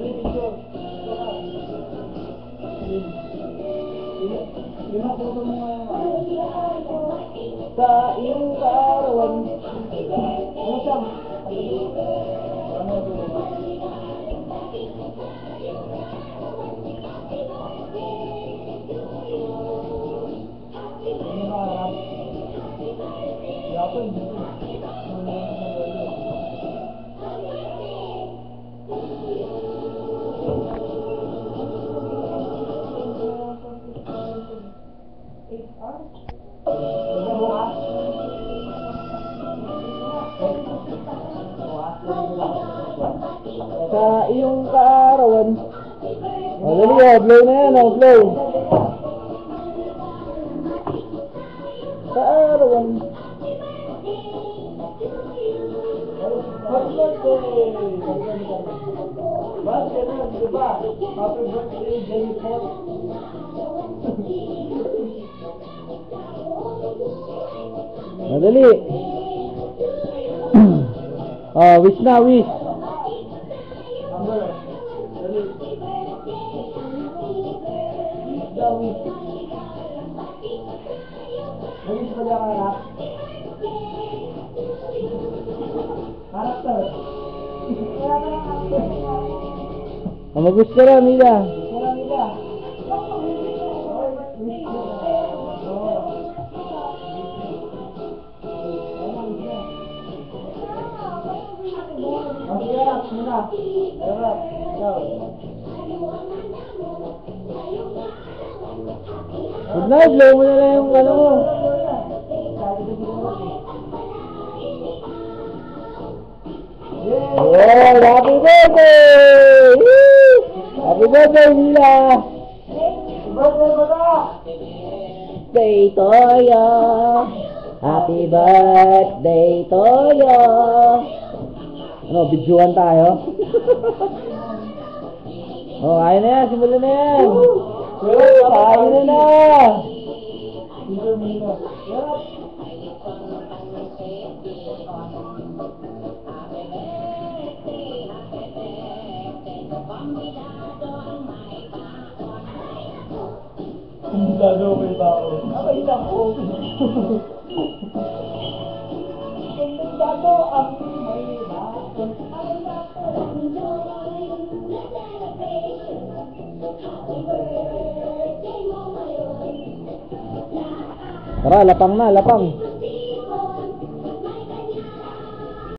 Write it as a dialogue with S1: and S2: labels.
S1: Ang photo mo ngayon. Sa iyong kaarawan. Ano siya? Ano Sa iyong kaarawan. O, dali o, blow na yan o, blow. Kaarawan. Happy birthday! Bakit na, di? Happy birthday, Jennifer. Madali. oh, wish na, wish. Wish mo lang harap. Harap to. Mag-wish ka lang. Wala, Mila. Muna. Hirap. Ikaw. Good night, blow mo na lang yung ano mo. Yeah, happy birthday! Happy birthday, Mila! Birthday to you! Happy birthday to you! Ano, bidyuhan tayo? oh, ayun na yan, simulan na yan! Ayun na na! Hindi gagawa may tao. Abay nako. Kumbintado ang may bakon. Tara, lapang na, lapang.